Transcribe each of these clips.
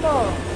to.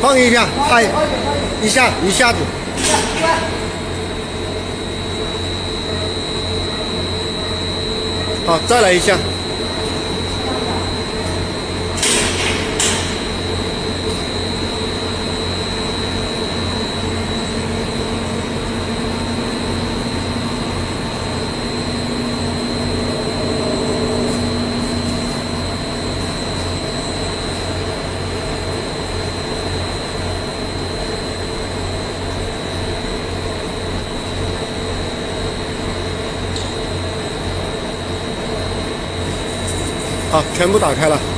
放一下，拍一下，一下子。好，再来一下。好，全部打开了。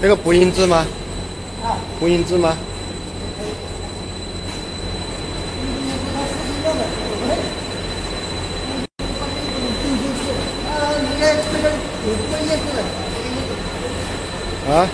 这个不印字吗？啊，不印字吗？啊？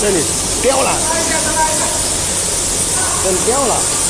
这里掉了，这里掉了。